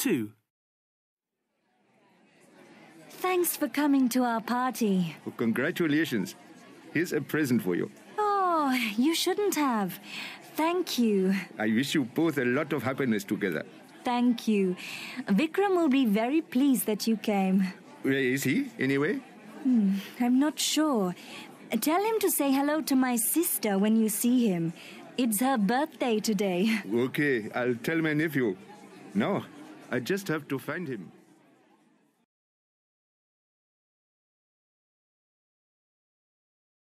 2. Thanks for coming to our party. Oh, congratulations. Here's a present for you. Oh, you shouldn't have. Thank you. I wish you both a lot of happiness together. Thank you. Vikram will be very pleased that you came. Where is he, anyway? Hmm, I'm not sure. Tell him to say hello to my sister when you see him. It's her birthday today. Okay, I'll tell my nephew. No, I just have to find him.